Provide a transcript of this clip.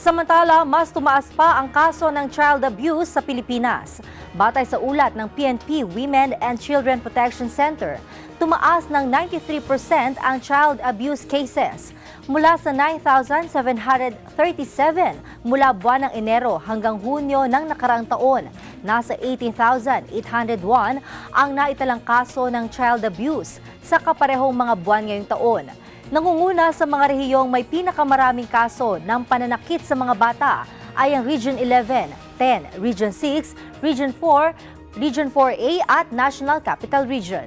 Samantala, mas tumaas pa ang kaso ng child abuse sa Pilipinas. Batay sa ulat ng PNP Women and Children Protection Center, tumaas ng 93% ang child abuse cases mula sa 9,737 mula buwan ng Enero hanggang Hunyo ng nakarang taon. Nasa 18,801 ang naitalang kaso ng child abuse sa kaparehong mga buwan ngayong taon. Nangunguna sa mga rehiyong may pinakamaraming kaso ng pananakit sa mga bata ay ang Region 11, 10, Region 6, Region 4, Region 4A at National Capital Region.